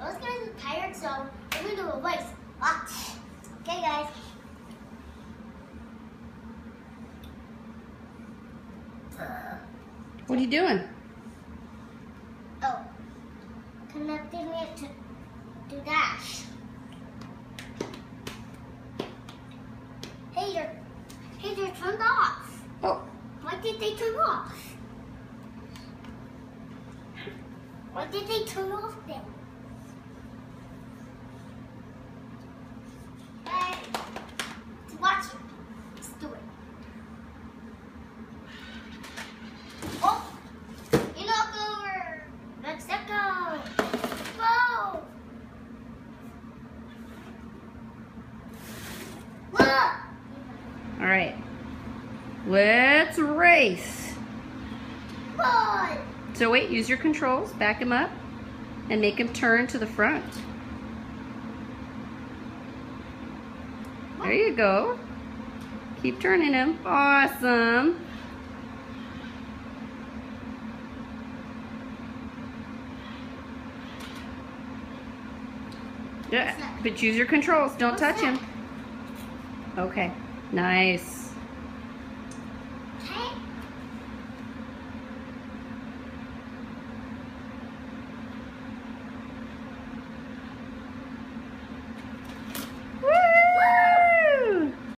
Those guys are tired, so we're gonna do a race. Watch. Okay, guys. What are you doing? Oh, connecting it to, to Dash. Hey, they're, hey, they're turned off. Oh, Why did they turn off? Why did they turn off then? Hey, watch it. Let's do it. Oh, you knocked over. Let's let go. Whoa. Look. All right. Let's race. So wait, use your controls, back him up, and make him turn to the front. There you go. Keep turning him. Awesome. Yeah, but use your controls. Don't touch him. Okay. Nice.